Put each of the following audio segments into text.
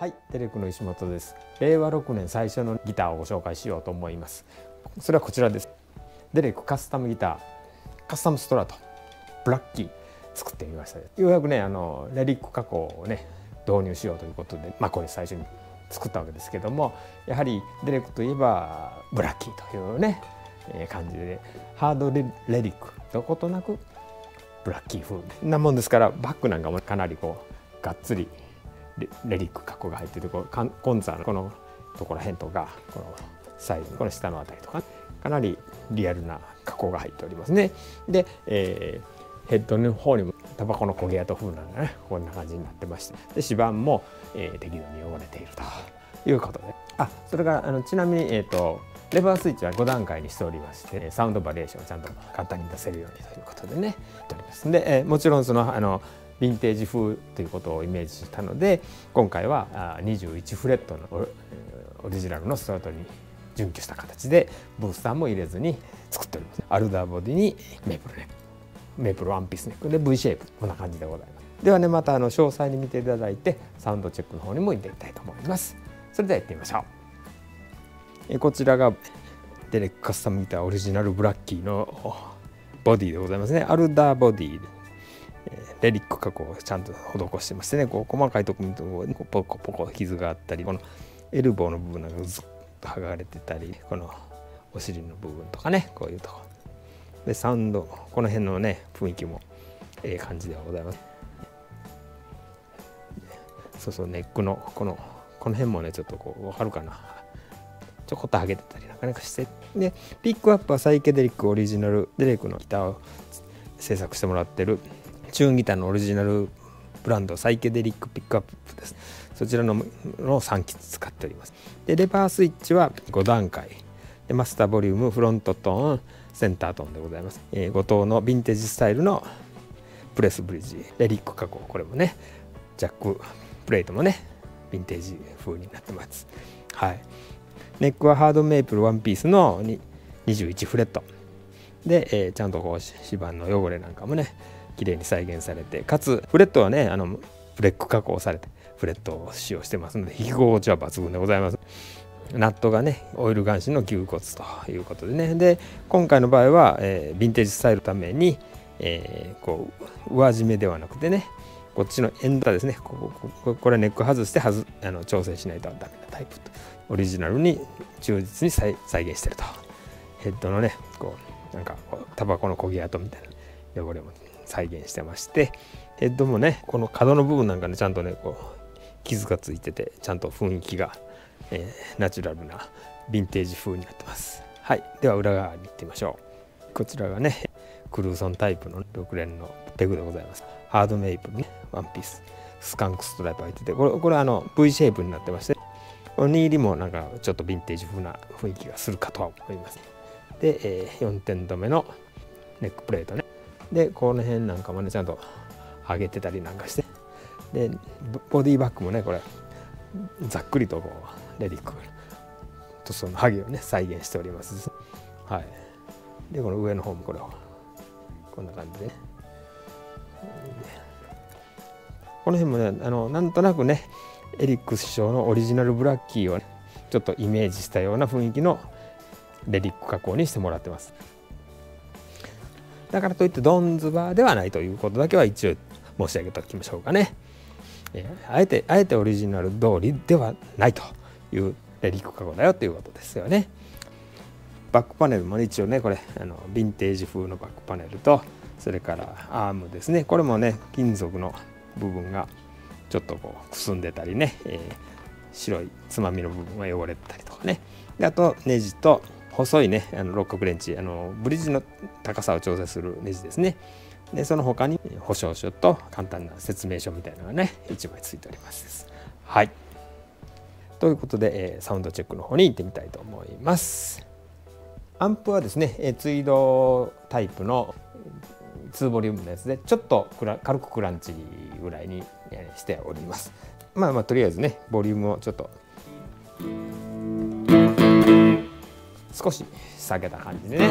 はい、デレクの石本です。令和6年最初のギターをご紹介しようと思います。それはこちらです。デレクカスタムギター、カスタムストラト、ブラッキー作ってみました。ようやくね、あのレリック加工をね導入しようということで、まあこれ最初に作ったわけですけども、やはりデレクといえばブラッキーというね、えー、感じでハードレレリックどことなくブラッキー風なもんですからバッグなんかもかなりこうがっつりレリック加工が入っててこうコンザのこのところ辺とかこのサイズこの下の辺りとかかなりリアルな加工が入っておりますね。で、えー、ヘッドの方にもタバコの焦げ跡風なのがねこんな感じになってましてで指板も、えー、適度に汚れているということであそれからあのちなみに、えーと、レバースイッチは5段階にしておりましてサウンドバリエーションをちゃんと簡単に出せるようにということでねしております。で、えー、もちろんそのあのヴィンテージ風ということをイメージしたので今回は21フレットのオリジナルのストラトに準拠した形でブースターも入れずに作っております。アルダーボディにメープルネック。メープルワンピースネックで V シェイプ。こんな感じでございます。ではねまたあの詳細に見ていただいてサウンドチェックの方にも行ってみたいと思います。それでは行ってみましょう。こちらがデレックカスタムギターオリジナルブラッキーのボディでございますね。アルダーボディ。レリック加工をちゃんと施してましてねこう細かいところにポコポコ傷があったりこのエルボーの部分なんかずっと剥がれてたりこのお尻の部分とかねこういうとこでサウンドこの辺のね雰囲気もええ感じではございますそうそうネックのこのこの辺もねちょっとこう分かるかなちょこっと剥げてたりなんかしてでピックアップはサイケデリックオリジナルデレイクのギターを制作してもらってるチューンギターのオリジナルブランドサイケデリックピックアップです。そちらのの3機使っております。でレバースイッチは5段階でマスターボリュームフロントトーンセンタートーンでございます、えー、5等のヴィンテージスタイルのプレスブリッジレリック加工これもねジャックプレートもねヴィンテージ風になってます。はい。ネックはハードメイプルワンピースの21フレット。で、えー、ちゃんとこう指板の汚れなんかもね綺麗に再現されてかつフレットはねあのフレック加工されてフレットを使用してますので弾き心地は抜群でございます。ナットがねオイルガンシの牛骨ということでね。で今回の場合は、えー、ヴィンテージスタイルために、えー、こう上締めではなくてねこっちのエンドですねこここれネック外してはずあの調整しないとダメなタイプと。オリジナルに忠実に再現してると。ヘッドのねこうなんかタバコの焦げ跡みたいな汚れも再現してましてヘッドもねこの角の部分なんかねちゃんとねこう傷がついててちゃんと雰囲気が、えー、ナチュラルなヴィンテージ風になってます。はい。では裏側に行ってみましょう。こちらがねクルーソンタイプの6連のペグでございます。ハードメイプルねワンピース。スカンクストライプ入っててこれこれあの V シェイプになってましてこの荷入りもなんかちょっとヴィンテージ風な雰囲気がするかとは思います。で、えー、4点止めのネックプレートね。でこの辺なんかもねちゃんと上げてたりなんかして。でボディバッグもねこれざっくりとこうレリックとそのハゲをね再現しております。はい。でこの上の方もこれをこんな感じで。この辺もねあのなんとなくねエリック師匠のオリジナルブラッキーを、ね、ちょっとイメージしたような雰囲気のレリック加工にしてもらってます。だからといってドンズバーではないということだけは一応申し上げておきましょうかね。えあえてあえてオリジナル通りではないというレリック加工だよということですよね。バックパネルも、一応ねこれあのヴィンテージ風のバックパネルとそれからアームですねこれもね金属の部分がちょっとこうくすんでたりね、えー、白いつまみの部分が汚れてたりとかねであとネジと細いねあの六角レンチあのブリッジの高さを調整するネジですね。でその他に保証書と簡単な説明書みたいなのがね1枚ついておりますはい。ということで、え、サウンドチェックの方に行ってみたいと思います。アンプはですね、え、ツイードタイプの2ボリュームのやつでちょっと軽くクランチぐらいにしております。まあまあとりあえずねボリュームをちょっと少し下げた感じでね。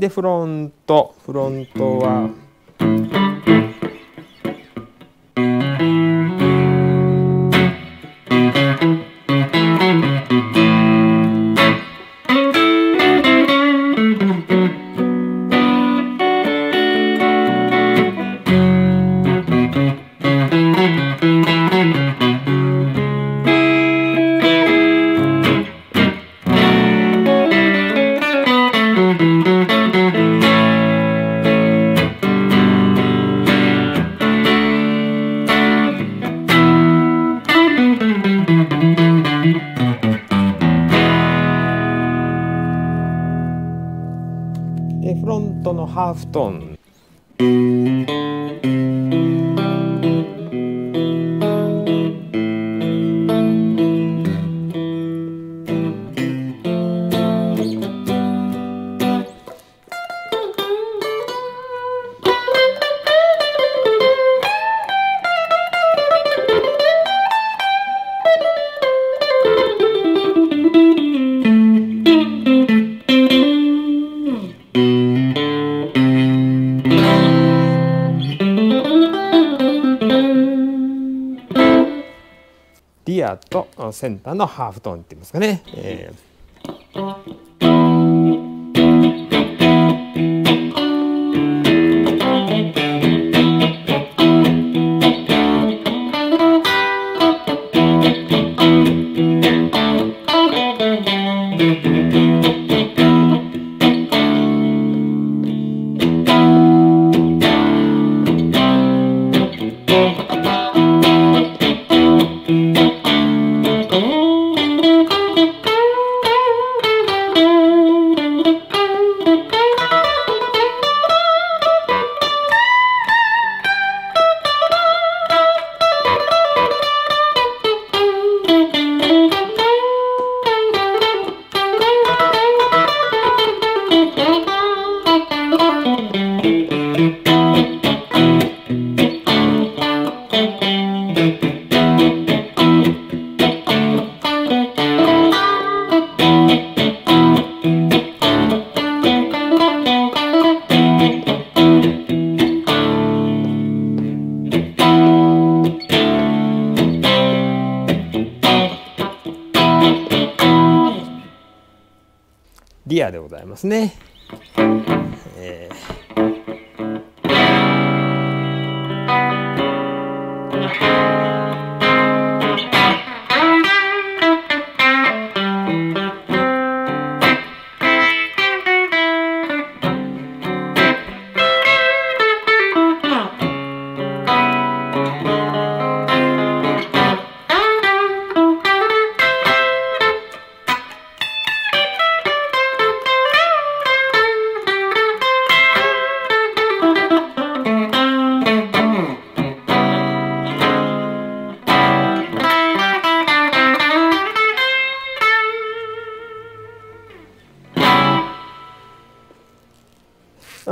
でフロントフロントは。ハーフトーン。センターのハーフトーンって言いますかね。えリアでございますね。えー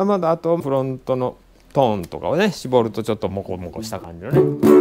まだあとフロントのトーンとかをね絞るとちょっとモコモコした感じのね。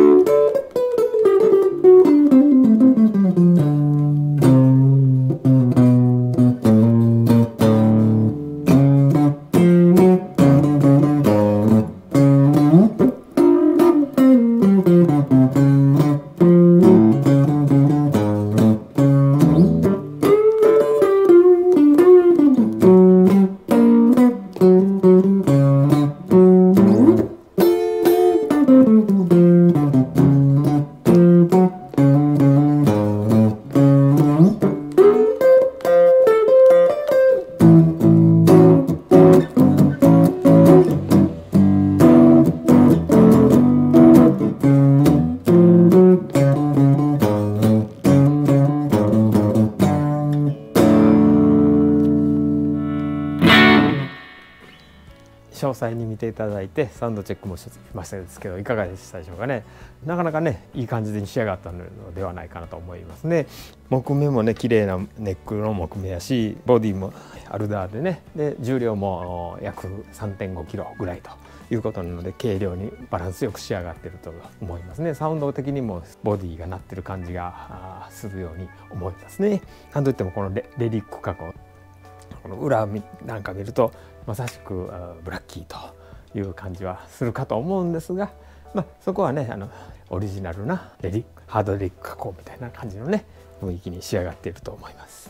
詳細に見ていただいてサウンドチェックもしましたですけどいかがでしたでしょうかね。なかなかねいい感じに仕上がったのではないかなと思いますね。木目もね綺麗なネックの木目やしボディもアルダーでね。で重量も約3 5キロぐらいということなので軽量にバランスよく仕上がってると思いますね。サウンド的にもボディが鳴ってる感じがするように思いますね。なんといってもこのレリック加工。この裏なんか見るとまさしくブラッキーという感じはするかと思うんですが、まあ、そこはねあのオリジナルなレリハードリック加工みたいな感じのね雰囲気に仕上がっていると思います。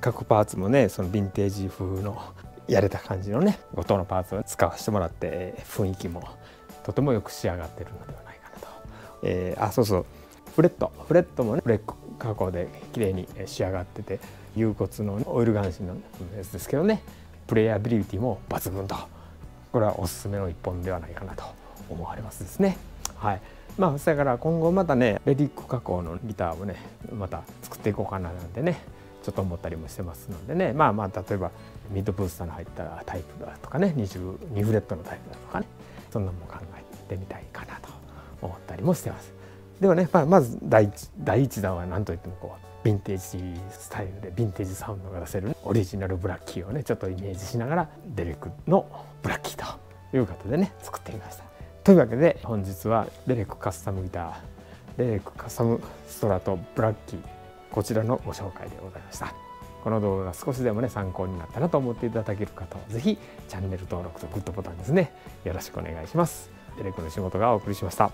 各パーツもねそのヴィンテージ風のやれた感じのね後藤のパーツを使わせてもらって雰囲気もとてもよく仕上がってるのではないかなと、えー、あそうそう。フレット。フレットもねフレック加工で綺麗に仕上がってて有骨のオイルガンシのやつですけどねプレイアビリティも抜群とこれはおすすめの一本ではないかなと思われますですね。はいまあ、それから今後またねレディック加工のギターをねまた作っていこうかななんてねちょっと思ったりもしてますのでねまあまあ例えばミッドブースターの入ったタイプだとかね22フレットのタイプだとかねそんなのも考えてみたいかなと思ったりもしてます。ではね、まあ、まず第一第一弾は何といってもこうヴィンテージスタイルでヴィンテージサウンドが出せるオリジナルブラッキーをねちょっとイメージしながらデレクのブラッキーということでね作ってみました。というわけで本日はデレクカスタムギターデレクカスタムストラトブラッキーこちらのご紹介でございました。この動画が少しでもね参考になったなと思っていただける方は是非チャンネル登録とグッドボタンですね。よろしくお願いします。エレコの仕事がお送りしました。